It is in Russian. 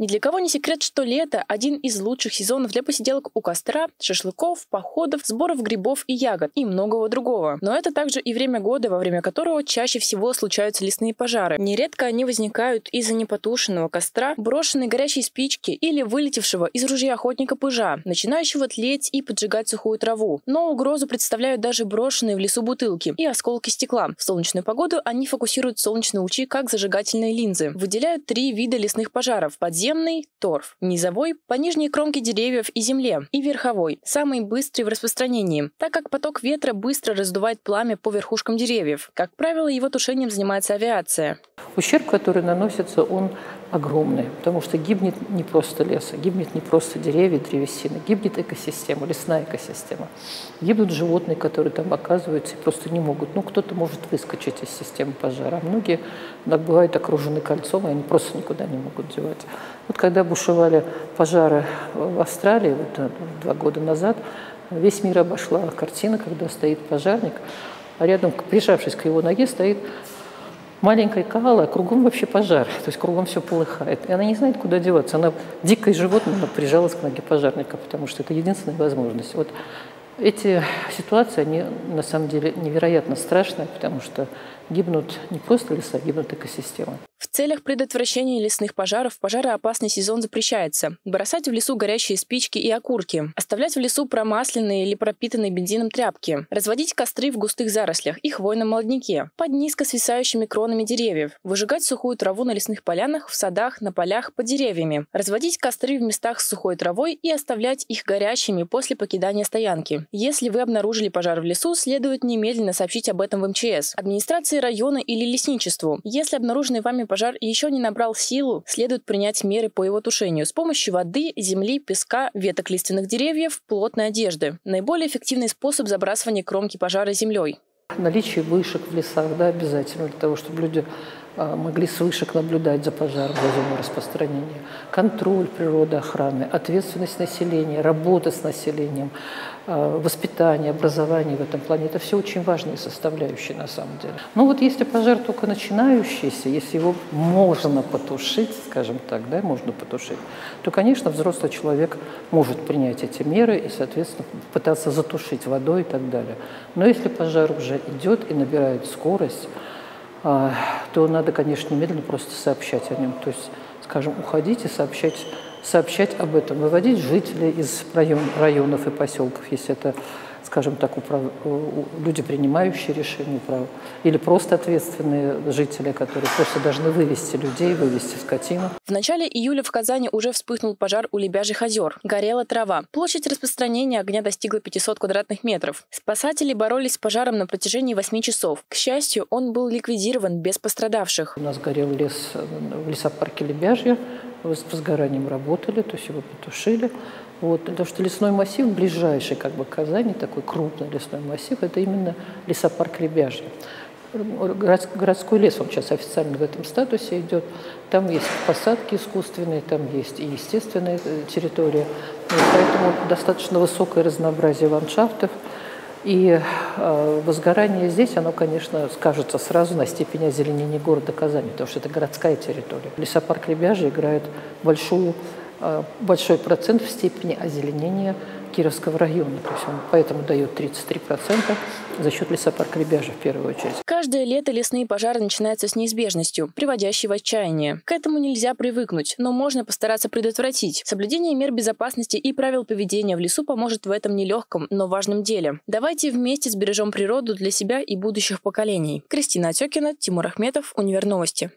Ни для кого не секрет, что лето – один из лучших сезонов для посиделок у костра, шашлыков, походов, сборов грибов и ягод и многого другого. Но это также и время года, во время которого чаще всего случаются лесные пожары. Нередко они возникают из-за непотушенного костра, брошенной горящей спички или вылетевшего из ружья охотника пыжа, начинающего тлеть и поджигать сухую траву. Но угрозу представляют даже брошенные в лесу бутылки и осколки стекла. В солнечную погоду они фокусируют солнечные лучи как зажигательные линзы. Выделяют три вида лесных пожаров – подземные, Подземный – торф, низовой – по нижней кромке деревьев и земле, и верховой – самый быстрый в распространении, так как поток ветра быстро раздувает пламя по верхушкам деревьев. Как правило, его тушением занимается авиация. Ущерб, который наносится, он огромный, потому что гибнет не просто лес, а гибнет не просто деревья, древесина, гибнет экосистема, лесная экосистема. Гибнут животные, которые там оказываются и просто не могут. Ну, кто-то может выскочить из системы пожара, а многие так, бывают окружены кольцом, и они просто никуда не могут деваться. Вот когда бушевали пожары в Австралии вот, э, два года назад, весь мир обошла картина, когда стоит пожарник, а рядом, прижавшись к его ноге, стоит маленькая кала, а кругом вообще пожар, то есть кругом все полыхает. И она не знает, куда деваться. Она дикое животное, но прижалась к ноге пожарника, потому что это единственная возможность. Вот эти ситуации, они на самом деле невероятно страшные, потому что гибнут не просто леса, гибнут экосистемы. Целях предотвращения лесных пожаров пожароопасный сезон запрещается. Бросать в лесу горящие спички и окурки. Оставлять в лесу промасленные или пропитанные бензином тряпки. Разводить костры в густых зарослях и хвойном молодняке. Под низко свисающими кронами деревьев. Выжигать сухую траву на лесных полянах, в садах, на полях, под деревьями. Разводить костры в местах с сухой травой и оставлять их горящими после покидания стоянки. Если вы обнаружили пожар в лесу, следует немедленно сообщить об этом в МЧС, администрации района или лесничеству. Если обнаруженный вами пожар еще не набрал силу, следует принять меры по его тушению с помощью воды, земли, песка, веток лиственных деревьев, плотной одежды. Наиболее эффективный способ забрасывания кромки пожара землей. Наличие вышек в лесах, да, обязательно для того, чтобы люди могли с вышек наблюдать за пожаром, за зоной распространения. Контроль природоохраны, ответственность населения, работа с населением, а, воспитание, образование в этом плане. Это все очень важные составляющие на самом деле. Но вот если пожар только начинающийся, если его можно потушить, скажем так, да, можно потушить, то, конечно, взрослый человек может принять эти меры и, соответственно, пытаться затушить водой и так далее. Но если пожар уже идет и набирает скорость, а, то надо, конечно, немедленно просто сообщать о нем. То есть, скажем, уходить и сообщать, сообщать об этом, выводить жителей из район, районов и поселков, если это скажем так, управ... люди, принимающие решения, управ... или просто ответственные жители, которые просто должны вывести людей, вывести скотину. В начале июля в Казани уже вспыхнул пожар у Лебяжьих озер. Горела трава. Площадь распространения огня достигла 500 квадратных метров. Спасатели боролись с пожаром на протяжении 8 часов. К счастью, он был ликвидирован без пострадавших. У нас горел лес в лесопарке Лебяжье. С возгоранием работали, то есть его потушили. Вот, потому что лесной массив, ближайший как бы к Казани, такой крупный лесной массив, это именно лесопарк Ребяжье. Городской лес, он сейчас официально в этом статусе идет. Там есть посадки искусственные, там есть и естественная э, территория. И поэтому достаточно высокое разнообразие ландшафтов. И э, возгорание здесь, оно, конечно, скажется сразу на степени озеленения города Казани, потому что это городская территория. Лесопарк Лебяжье играет большую большой процент в степени озеленения Кировского района. То есть он поэтому дает 33% за счет лесопарка Лебяжа в первую очередь. Каждое лето лесные пожары начинаются с неизбежностью, приводящей в отчаяние. К этому нельзя привыкнуть, но можно постараться предотвратить. Соблюдение мер безопасности и правил поведения в лесу поможет в этом нелегком, но важном деле. Давайте вместе сбережем природу для себя и будущих поколений. Кристина Отекина, Тимур Ахметов, Универновости.